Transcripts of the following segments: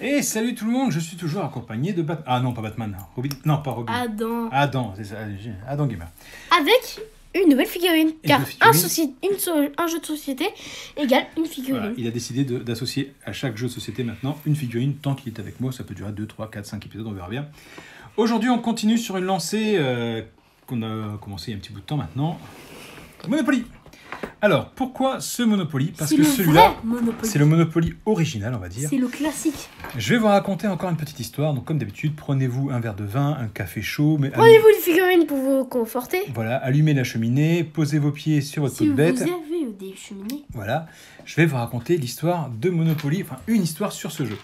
Et salut tout le monde, je suis toujours accompagné de Batman. Ah non, pas Batman. Robin. Non, pas Robin. Adam. Adam, c'est ça. Adam Gamer. Avec une nouvelle figurine. Car figurine. Un, soci- une so- un jeu de société égale une figurine. Voilà, il a décidé d'associer à chaque jeu de société maintenant une figurine tant qu'il est avec moi. Ça peut durer 2, 3, 4, 5 épisodes, on verra bien. Aujourd'hui, on continue sur une lancée euh, qu'on a commencé il y a un petit bout de temps maintenant. Monopoly. Alors, pourquoi ce Monopoly? Parce que celui-là, c'est le Monopoly original, on va dire. C'est le classique. Je vais vous raconter encore une petite histoire. Donc, comme d'habitude, prenez-vous un verre de vin, un café chaud, mais Prenez-vous une figurine pour vous conforter. voilà, allumez la cheminée, posez vos pieds sur votre Si pot de vous bête. avez des cheminées. Voilà, je vais vous raconter l'histoire de Monopoly, enfin une histoire sur ce jeu.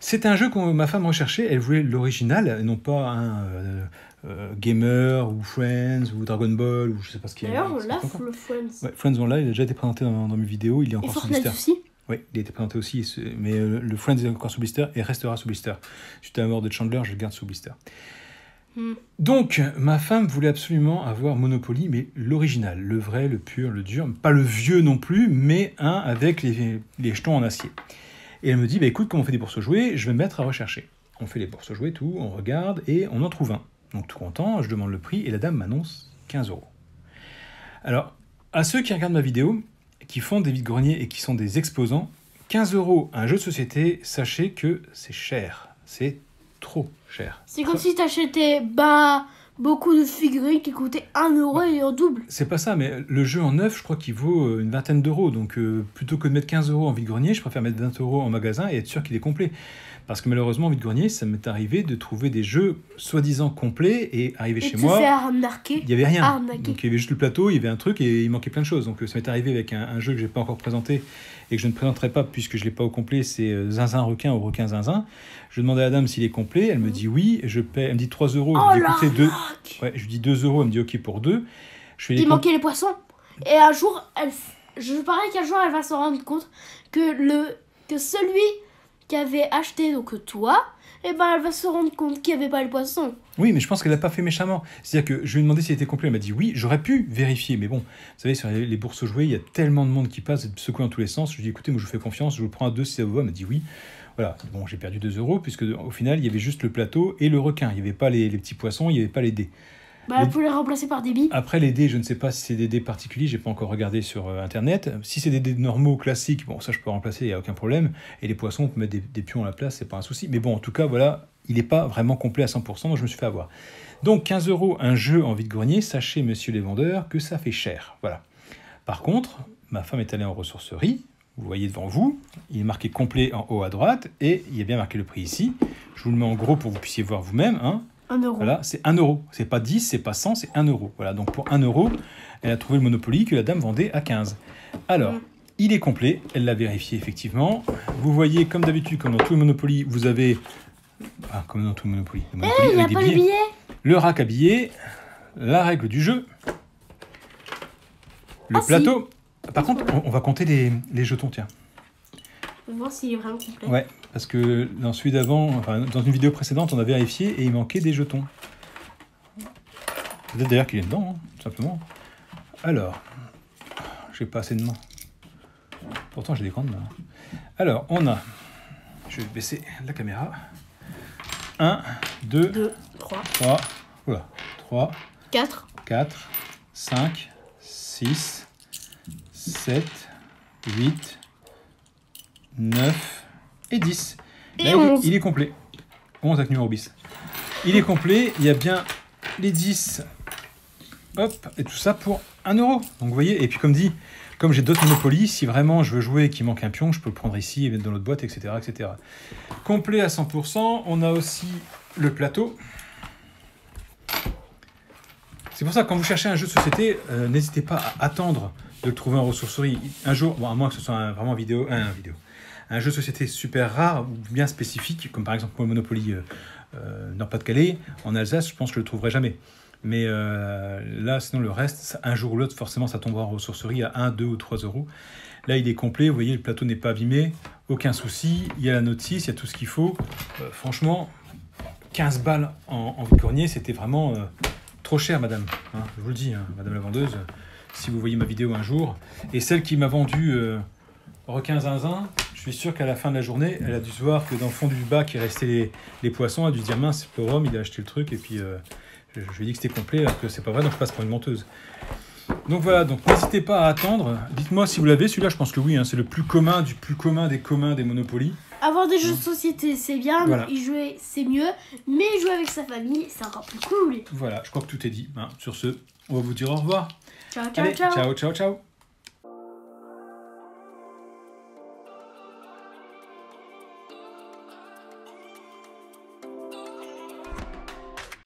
C'est un jeu que ma femme recherchait, elle voulait l'original, non pas un euh, euh, Gamer ou Friends ou Dragon Ball ou je sais pas ce qu'il y a. D'ailleurs, on l'a le Friends. Ouais, Friends on l'a, il a déjà été présenté dans, dans mes vidéos, il est encore Fortnite blister. aussi. Oui, il a été présenté aussi, mais euh, le Friends est encore sous blister et restera sous blister. Suite à la mort de Chandler, je le garde sous blister. Hmm. Donc, ma femme voulait absolument avoir Monopoly, mais l'original, le vrai, le pur, le dur, pas le vieux non plus, mais un avec les, les jetons en acier. Et elle me dit, bah, écoute, comment on fait des bourses jouées Je vais me mettre à rechercher. On fait les bourses jouées, tout, on regarde, et on en trouve un. Donc, tout content, je demande le prix, et la dame m'annonce 15 euros. Alors, à ceux qui regardent ma vidéo, qui font des vides-greniers et qui sont des exposants, 15 euros un jeu de société, sachez que c'est cher. C'est trop cher. C'est comme si t'achetais bah, beaucoup de figurines qui coûtaient 1 euro et en double. C'est pas ça, mais le jeu en neuf, je crois qu'il vaut euh, une vingtaine d'euros. Donc euh, plutôt que de mettre 15 euros en vide-grenier, je préfère mettre 20 euros en magasin et être sûr qu'il est complet. Parce que malheureusement, en vide-grenier, ça m'est arrivé de trouver des jeux soi-disant complets et arriver Et chez moi. Il n'y avait rien. Donc il y avait juste le plateau, il y avait un truc et il manquait plein de choses. Donc euh, ça m'est arrivé avec un, un jeu que je n'ai pas encore présenté et que je ne présenterai pas puisque je ne l'ai pas au complet, c'est euh, Zinzin Requin ou Requin Zinzin. Je demandais à la dame s'il est complet, elle me dit oui, je paie, elle me dit 3 euros, Oh je lui dis la écoutez, deux. vache. Ouais, je lui dis 2 euros, elle me dit ok pour deux. Je fais les Il comptes. manquait les poissons. Et un jour, elle, je parie qu'un jour, elle va se rendre compte que, le, que celui qui avait acheté, donc toi, et ben elle va se rendre compte qu'il n'y avait pas les poissons. Oui, mais je pense qu'elle n'a pas fait méchamment. C'est-à-dire que je lui ai demandé s'il était complet, elle m'a dit oui, j'aurais pu vérifier, mais bon, vous savez, sur les bourses jouées, il y a tellement de monde qui passe, de secouer dans tous les sens. Je lui ai dit écoutez, moi je vous fais confiance, je vous le prends à deux si ça vous va. Elle m'a dit oui. Voilà, bon, j'ai perdu 2 euros, puisque au final, il y avait juste le plateau et le requin. Il n'y avait pas les, les petits poissons, il n'y avait pas les dés. Bah, Mais- peut les remplacer par des billes. Après, les dés, je ne sais pas si c'est des dés particuliers, j'ai pas encore regardé sur euh, internet. Si c'est des dés normaux, classiques, bon, ça je peux remplacer, il n'y a aucun problème. Et les poissons, on peut mettre des, des pions à la place, c'est pas un souci. Mais bon, en tout cas, voilà, il n'est pas vraiment complet à 100%, donc je me suis fait avoir. Donc 15 euros un jeu en vide-grenier, sachez, messieurs les vendeurs, que ça fait cher. Voilà. Par contre, ma femme est allée en ressourcerie, vous voyez devant vous, il est marqué complet en haut à droite, et il y a bien marqué le prix ici. Je vous le mets en gros pour que vous puissiez voir vous-même. Hein. 1 euro. Voilà, c'est 1 euro. C'est pas 10, c'est pas 100, c'est 1 euro. Voilà, donc pour 1 euro, elle a trouvé le Monopoly que la dame vendait à 15. Alors, Mm. il est complet, elle l'a vérifié effectivement. Vous voyez, comme d'habitude, comme dans tout le Monopoly, vous avez. Ah, comme dans tout le Monopoly. le Monopoly Eh, il n'y a avec des pas billets. billets. Le rack à billets, la règle du jeu, le Ah, si. plateau. Par contre, on, on va compter les, les jetons, tiens. On va voir s'il est vraiment complet. Ouais, parce que dans celui d'avant, enfin, dans une vidéo précédente, on a vérifié et il manquait des jetons. Peut-être d'ailleurs qu'il est dedans, hein, tout simplement. Alors, j'ai pas assez de mains. Pourtant, j'ai des grandes mains. Alors, on a. Je vais baisser la caméra. 1, 2, 2, 3, 3, oula, 3, 4. 4, 5, 6, 7, 8, 9 et 10. Et Là, il, est- 11. il est complet. 11 avec numéro bis. Il est complet, il y a bien les 10. Hop, et tout ça pour 1 euro. Donc vous voyez, et puis comme dit, comme j'ai d'autres Monopoly, si vraiment je veux jouer et qu'il manque un pion, je peux le prendre ici et mettre dans l'autre boîte, etc., etc. Complet à 100%. On a aussi le plateau. C'est pour ça que quand vous cherchez un jeu de société, euh, n'hésitez pas à attendre de le trouver en ressourcerie. Un jour, bon, à moins que ce soit un, vraiment vidéo, un vidéo, un jeu de société super rare ou bien spécifique, comme par exemple Monopoly euh, euh, Nord-Pas-de-Calais, en Alsace, je pense que je le trouverai jamais. Mais euh, là, sinon le reste, un jour ou l'autre, forcément, ça tombera en ressourcerie à 1, 2 ou 3 euros. Là, il est complet, vous voyez, le plateau n'est pas abîmé, aucun souci, il y a la notice, il y a tout ce qu'il faut. Franchement, 15 balles en, en c'était vraiment trop cher, madame. Hein, je vous le dis, hein, madame la vendeuse, si vous voyez ma vidéo un jour. Et celle qui m'a vendu requin zinzin, je suis sûr qu'à la fin de la journée, elle a dû se voir que dans le fond du bac, il restait les, les poissons. Elle a dû se dire mince, c'est pauvre homme, il a acheté le truc et puis euh, je, je lui ai dit que c'était complet alors que c'est pas vrai, donc je passe pour une menteuse. Donc voilà, donc n'hésitez pas à attendre. Dites-moi si vous l'avez, celui-là je pense que oui, hein, c'est le plus commun du plus commun des communs des Monopoly. Avoir des jeux de société, c'est bien. Voilà. Y jouer, c'est mieux. Mais jouer avec sa famille, c'est encore plus cool. Voilà, je crois que tout est dit. hein. Sur ce, on va vous dire au revoir. Ciao, ciao, Allez, ciao. ciao, ciao. ciao.